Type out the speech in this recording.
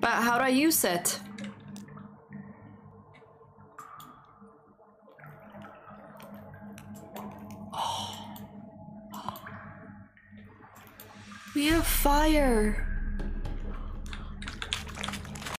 But how do I use it? We have fire.